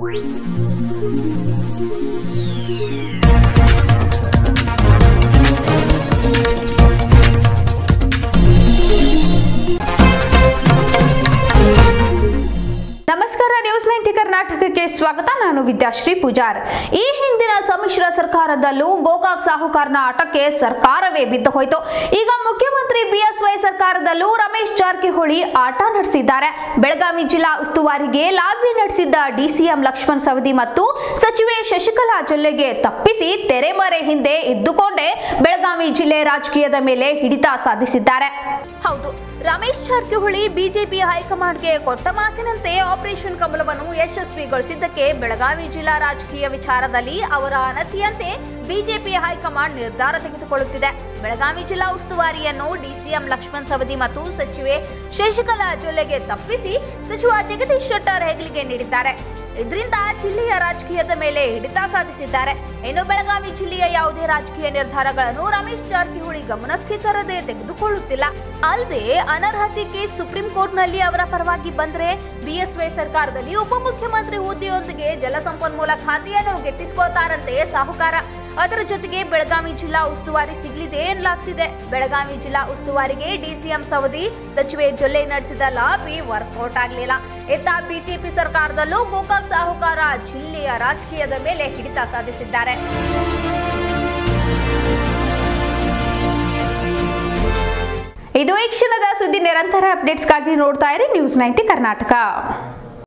Thank you. ಕರ್ನಾಟಕಕ್ಕೆ ಸ್ವಾಗತ. ನಾನು ವಿದ್ಯಾಶ್ರೀ ಪೂಜಾರ್. ಈ ಹಿಂದಿನ ಸಮ್ಮಿಶ್ರ ಸರ್ಕಾರದಲ್ಲೂ ಗೋಕಾಕ್ ಸಾಹುಕಾರನ ಆಟಕ್ಕೆ ಸರ್ಕಾರವೇ ಬಿದ್ದು ಹೋಯಿತು. ಈಗ ಮುಖ್ಯಮಂತ್ರಿ ಬಿಎಸ್ವೈ ಸರ್ಕಾರದಲ್ಲೂ ರಮೇಶ್ ಜಾರಕಿಹೊಳಿ ಆಟ ನಡೆಸಿದ್ದಾರೆ. ಬೆಳಗಾವಿ ಜಿಲ್ಲಾ ಉಸ್ತುವಾರಿಗೆ ಲಾಬಿ ನಡೆಸಿದ್ದ ಡಿಸಿಎಂ ಲಕ್ಷ್ಮಣ್ ಸವದಿ ಮತ್ತು ಸಚಿವೆ ಶಶಿಕಲಾ ಜೊಲ್ಲೆಗೆ ತಪ್ಪಿಸಿ ತೆರೆಮರೆ ಹಿಂದೆ ಇದ್ದುಕೊಂಡೇ. ಬೆಳಗಾವಿ ಜಿಲ್ಲೆ ರಾಜಕೀಯದ ಮೇಲೆ ಹಿಡಿತ ಸಾಧಿಸಿದ್ದಾರೆ. ಹೌದು, ರಮೇಶ್ ಜಾರಕಿಹೊಳಿ ಬಿಜೆಪಿ ಹೈಕಮಾಂಡ್ಗೆ ಕೊಟ್ಟ ಮಾತಿನಂತೆ ಆಪರೇಷನ್ ಕಮಲವನ್ನು ಯಶಸ್ವಿಗೊಳಿಸಿದ್ದಕ್ಕೆ ಬೆಳಗಾವಿ ಜಿಲ್ಲಾ ರಾಜಕೀಯ ವಿಚಾರದಲ್ಲಿ ಅವರ ಅನತಿಯಂತೆ ಬಿಜೆಪಿ ಹೈಕಮಾಂಡ್ ನಿರ್ಧಾರ ತೆಗೆದುಕೊಳ್ಳುತ್ತಿದೆ. ಬೆಳಗಾವಿ ಜಿಲ್ಲಾ ಉಸ್ತುವಾರಿಯನ್ನು ಡಿಸಿಎಂ ಲಕ್ಷ್ಮಣ್ ಸವದಿ ಮತ್ತು ಸಚಿವೆ ಶಶಿಕಲಾ ಜೊಲ್ಲೆಗೆ ತಪ್ಪಿಸಿ ಸಚಿವ ಜಗದೀಶ್ ಶೆಟ್ಟರ್ ಹೆಗ್ಲಿಗೆ ನೀಡಿದ್ದಾರೆ. ಇದರಿಂದ ಜಿಲ್ಲೆಯ ರಾಜಕೀಯದ ಮೇಲೆ ಹಿಡಿತ ಸಾಧಿಸಿದ್ದಾರೆ. ಇನ್ನು ಬೆಳಗಾವಿ ಜಿಲ್ಲೆಯ ಯಾವುದೇ ರಾಜಕೀಯ ನಿರ್ಧಾರಗಳನ್ನು ರಮೇಶ್ ಜಾರಕಿಹೊಳಿ ಗಮನಕ್ಕೆ ತರದೆ ತೆಗೆದುಕೊಳ್ಳುತ್ತಿಲ್ಲ. ಅಲ್ಲದೆ ಅನರ್ಹತೆ ಕೇಸ್ ಸುಪ್ರೀಂ ಕೋರ್ಟ್ನಲ್ಲಿ ಅವರ ಪರವಾಗಿ ಬಂದ್ರೆ ಬಿಎಸ್ವೈ ಸರ್ಕಾರದಲ್ಲಿ ಉಪಮುಖ್ಯಮಂತ್ರಿ ಹುದ್ದೆಯೊಂದಿಗೆ ಜಲಸಂಪನ್ಮೂಲ ಖಾತೆಯನ್ನು ಗೆಟ್ಟಿಸಿಕೊಳ್ತಾರಂತೆ ಸಾಹುಕಾರ. ಅದರ ಜೊತೆಗೆ ಬೆಳಗಾವಿ ಜಿಲ್ಲಾ ಉಸ್ತುವಾರಿ ಸಿಗಲಿದೆ ಎನ್ನಲಾಗ್ತಿದೆ. ಬೆಳಗಾವಿ ಜಿಲ್ಲಾ ಉಸ್ತುವಾರಿಗೆ ಡಿಸಿಎಂ ಸವದಿ, ಸಚಿವೆ ಜೊಲ್ಲೆ ನಡೆಸಿದ ಲಾಬಿ ವರ್ಕೌಟ್ ಆಗಲಿಲ್ಲ. ಇತ್ತ ಬಿಜೆಪಿ ಸರ್ಕಾರದಲ್ಲೂ ಗೋಕಾಕ್ ಸಾಹುಕಾರ ಜಿಲ್ಲೆಯ ರಾಜಕೀಯದ ಮೇಲೆ ಹಿಡಿತ ಸಾಧಿಸಿದ್ದಾರೆ. ಇದು ಈ ಕ್ಷಣದ ಸುದ್ದಿ. ನಿರಂತರ ಅಪ್ಡೇಟ್ಸ್ಗಾಗಿ ನೋಡ್ತಾ ಇರಿ. News ninety Karnataka.